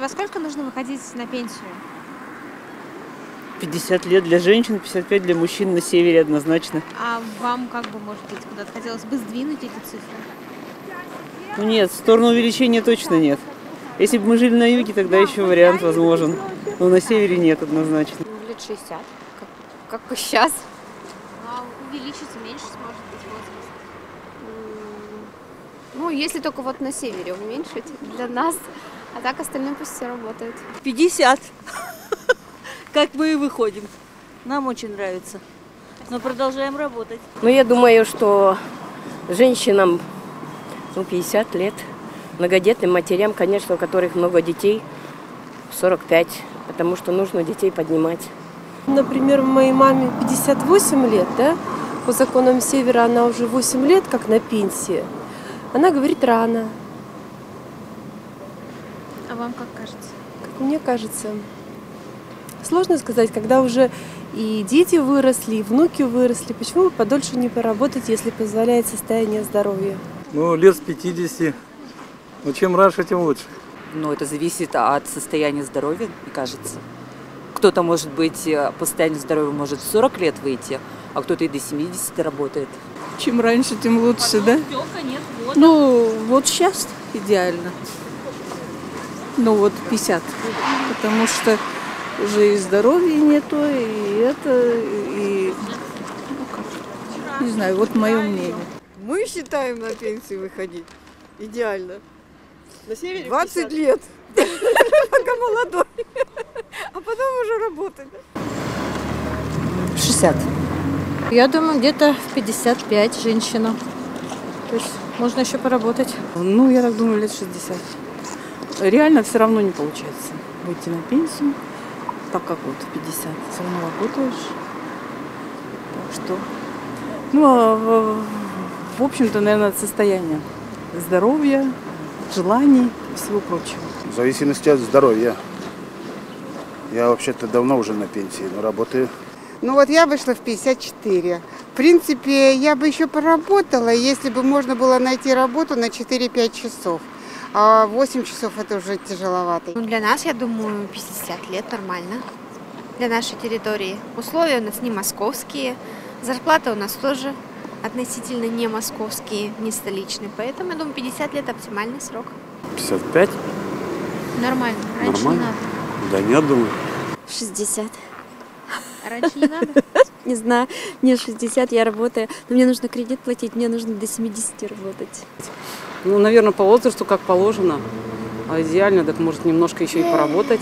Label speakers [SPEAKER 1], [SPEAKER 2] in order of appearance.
[SPEAKER 1] Во сколько нужно выходить на пенсию?
[SPEAKER 2] 50 лет для женщин, 55 для мужчин на севере однозначно.
[SPEAKER 1] А вам как бы, может быть, куда-то хотелось бы сдвинуть эти цифры?
[SPEAKER 2] Ну нет, в сторону увеличения точно нет. Если бы мы жили на юге, тогда еще вариант возможен. Но на севере нет однозначно.
[SPEAKER 3] Лет 60, как, как и сейчас.
[SPEAKER 1] А увеличится, меньше сможет быть возраст.
[SPEAKER 3] Ну, если только вот на севере уменьшить для нас, а так остальные пусть все работают.
[SPEAKER 4] 50. Как мы и выходим. Нам очень нравится. Но продолжаем работать.
[SPEAKER 5] Ну, я думаю, что женщинам ну, 50 лет, многодетным матерям, конечно, у которых много детей, 45, потому что нужно детей поднимать.
[SPEAKER 6] Например, моей маме 58 лет, да, по законам Севера она уже 8 лет как на пенсии. Она говорит рано,
[SPEAKER 1] А вам как кажется?
[SPEAKER 6] как мне кажется. Сложно сказать, когда уже и дети выросли, и внуки выросли, почему бы подольше не поработать, если позволяет состояние здоровья?
[SPEAKER 7] Ну, лет с 50. Но чем раньше, тем лучше.
[SPEAKER 8] Но это зависит от состояния здоровья, мне кажется. Кто-то, может быть, э, по состоянию здоровья может в 40 лет выйти, а кто-то и до 70 работает.
[SPEAKER 4] Чем раньше, тем лучше, да? Ну, вот сейчас идеально. Ну, вот 50. Потому что уже и здоровья нету, и это, и... Ну, как, не знаю, вот мое мнение.
[SPEAKER 9] Мы считаем на пенсию выходить. Идеально.
[SPEAKER 10] На севере
[SPEAKER 9] 20 лет. Пока молодой. А потом уже работать.
[SPEAKER 11] 60. Я думаю, где-то в 55 женщина. То есть можно еще поработать.
[SPEAKER 12] Ну, я так думаю, лет 60. Реально все равно не получается выйти на пенсию, так как вот в 50 все равно работаешь. Так что, ну, а в, в общем-то, наверное, от состояния здоровья, желаний и всего прочего.
[SPEAKER 13] В зависимости от здоровья. Я вообще-то давно уже на пенсии, но работаю.
[SPEAKER 14] Ну вот я вышла в 54. В принципе, я бы еще поработала, если бы можно было найти работу на 4-5 часов. А 8 часов это уже тяжеловато.
[SPEAKER 1] Ну, для нас, я думаю, 50 лет нормально. Для нашей территории. Условия у нас не московские. Зарплата у нас тоже относительно не московские, не столичные. Поэтому, я думаю, 50 лет оптимальный срок.
[SPEAKER 15] 55?
[SPEAKER 1] Нормально. Раньше
[SPEAKER 15] Нормально?
[SPEAKER 1] не надо.
[SPEAKER 15] Да нет, думаю.
[SPEAKER 3] 60.
[SPEAKER 1] А раньше не надо?
[SPEAKER 3] Не знаю, мне 60, я работаю, но мне нужно кредит платить, мне нужно до 70 работать.
[SPEAKER 12] Ну, наверное, по возрасту, как положено. А идеально, так может немножко еще и поработать.